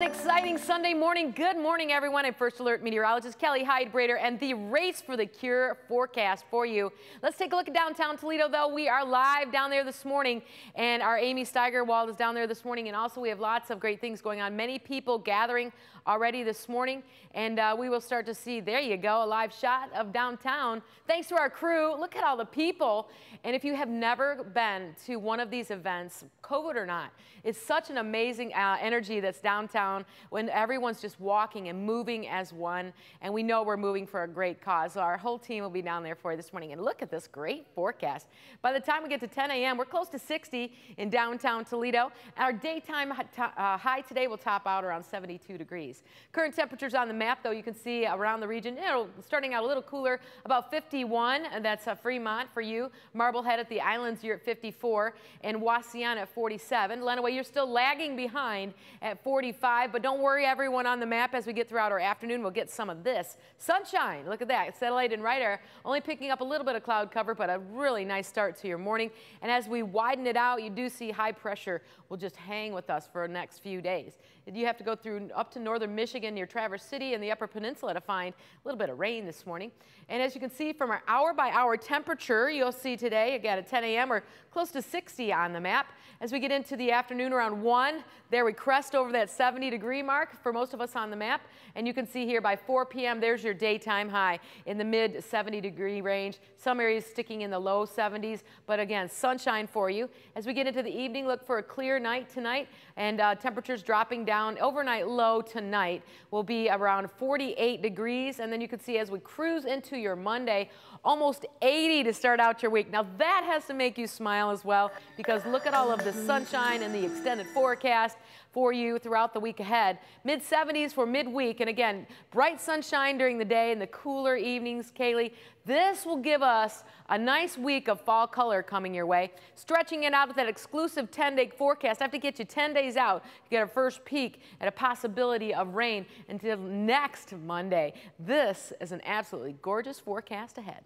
Exciting Sunday morning. Good morning, everyone. I'm First Alert meteorologist Kelly Heidbreder and the Race for the Cure forecast for you. Let's take a look at downtown Toledo, though. We are live down there this morning, and our Amy Steigerwald is down there this morning. And also, we have lots of great things going on. Many people gathering already this morning, and uh, we will start to see, there you go, a live shot of downtown. Thanks to our crew. Look at all the people. And if you have never been to one of these events, COVID or not, it's such an amazing uh, energy that's downtown when everyone's just walking and moving as one. And we know we're moving for a great cause. So our whole team will be down there for you this morning. And look at this great forecast. By the time we get to 10 a.m., we're close to 60 in downtown Toledo. Our daytime uh, high today will top out around 72 degrees. Current temperatures on the map, though, you can see around the region, know, starting out a little cooler, about 51. And that's a Fremont for you. Marblehead at the islands, you're at 54. And Wauseon at 47. Lenawee, you're still lagging behind at 45 but don't worry, everyone on the map, as we get throughout our afternoon, we'll get some of this. Sunshine, look at that. Satellite and radar only picking up a little bit of cloud cover, but a really nice start to your morning. And as we widen it out, you do see high pressure will just hang with us for the next few days. You have to go through up to northern Michigan near Traverse City and the Upper Peninsula to find a little bit of rain this morning. And as you can see from our hour by hour temperature, you'll see today, again at 10 a.m., we're close to 60 on the map. As we get into the afternoon around 1, there we crest over that 70 degree mark for most of us on the map. And you can see here by 4 p.m. there's your daytime high in the mid 70 degree range. Some areas sticking in the low 70s, but again, sunshine for you. As we get into the evening, look for a clear night tonight and uh, temperatures dropping down. Overnight low tonight will be around 48 degrees. And then you can see as we cruise into your Monday, almost 80 to start out your week. Now that has to make you smile as well because look at all of the sunshine and the extended forecast for you throughout the week ahead. Mid 70s for midweek. And again, bright sunshine during the day and the cooler evenings, Kaylee. This will give us a nice week of fall color coming your way. Stretching it out with that exclusive 10-day forecast. I have to get you 10 days out to get a first peek at a possibility of rain until next Monday. This is an absolutely gorgeous forecast ahead.